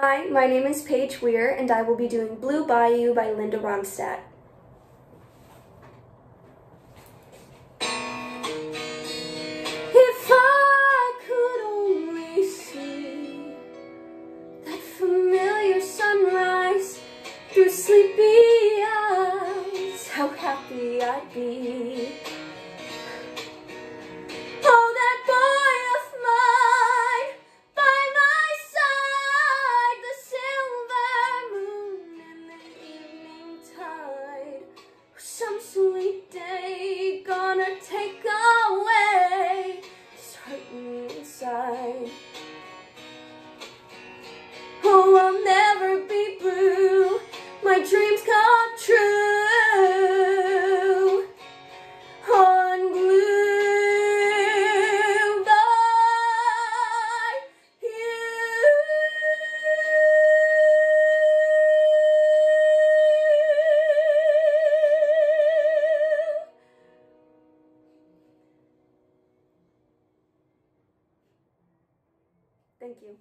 Hi, my name is Paige Weir, and I will be doing Blue Bayou by Linda Ronstadt. If I could only see that familiar sunrise through sleepy eyes, how happy I'd be. Hurting Thank you.